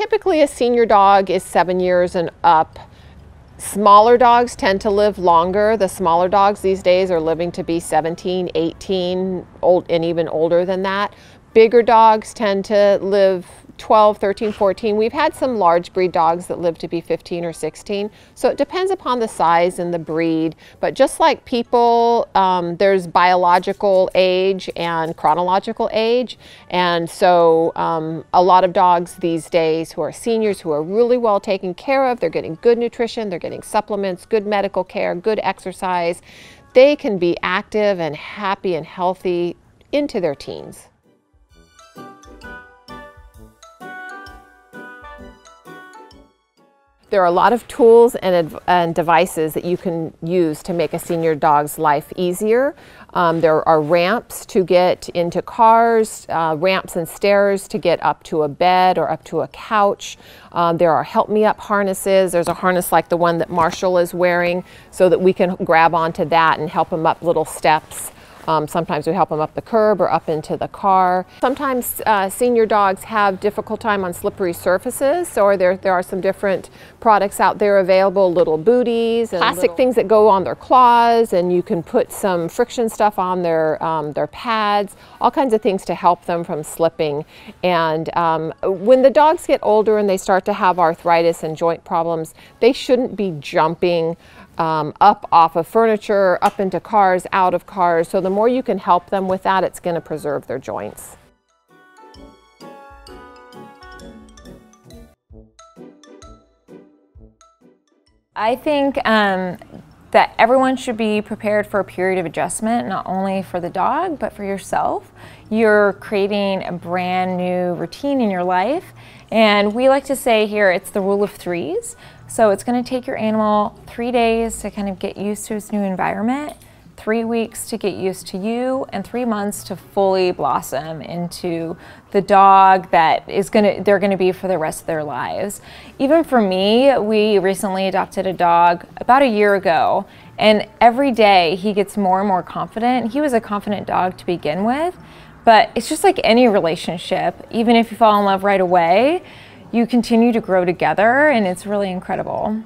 Typically a senior dog is seven years and up. Smaller dogs tend to live longer. The smaller dogs these days are living to be 17, 18, old, and even older than that. Bigger dogs tend to live 12, 13, 14. We've had some large breed dogs that live to be 15 or 16. So it depends upon the size and the breed. But just like people, um, there's biological age and chronological age. And so um, a lot of dogs these days who are seniors who are really well taken care of, they're getting good nutrition, they're getting supplements, good medical care, good exercise. They can be active and happy and healthy into their teens. There are a lot of tools and, and, devices that you can use to make a senior dog's life easier. Um, there are ramps to get into cars, uh, ramps and stairs to get up to a bed or up to a couch. Um, there are help me up harnesses. There's a harness like the one that Marshall is wearing so that we can grab onto that and help him up little steps. Um, sometimes we help them up the curb or up into the car. Sometimes uh, senior dogs have difficult time on slippery surfaces, so there, there are some different products out there available, little booties and plastic little... things that go on their claws, and you can put some friction stuff on their, um, their pads, all kinds of things to help them from slipping. And um, when the dogs get older and they start to have arthritis and joint problems, they shouldn't be jumping um, up off of furniture, up into cars, out of cars. So the more you can help them with that, it's going to preserve their joints. I think um, that everyone should be prepared for a period of adjustment, not only for the dog, but for yourself. You're creating a brand new routine in your life. And we like to say here, it's the rule of threes. So it's gonna take your animal three days to kind of get used to its new environment, three weeks to get used to you, and three months to fully blossom into the dog that is gonna they're gonna be for the rest of their lives. Even for me, we recently adopted a dog about a year ago, and every day he gets more and more confident. He was a confident dog to begin with, but it's just like any relationship, even if you fall in love right away, you continue to grow together and it's really incredible.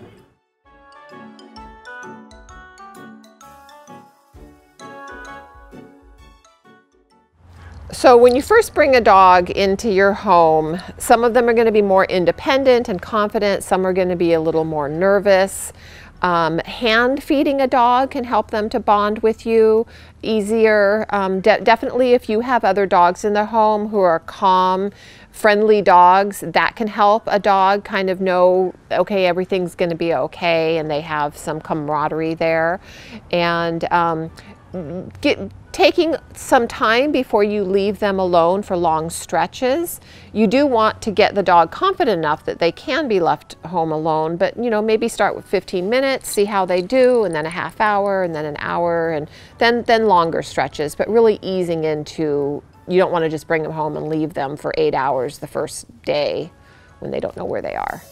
So when you first bring a dog into your home, some of them are going to be more independent and confident, some are going to be a little more nervous. Um, hand feeding a dog can help them to bond with you easier. Um, de definitely if you have other dogs in the home who are calm, friendly dogs, that can help a dog kind of know, okay, everything's going to be okay, and they have some camaraderie there. And um, get, taking some time before you leave them alone for long stretches. You do want to get the dog confident enough that they can be left home alone, but you know, maybe start with 15 minutes, see how they do, and then a half hour, and then an hour, and then, then longer stretches, but really easing into, you don't want to just bring them home and leave them for eight hours the first day when they don't know where they are.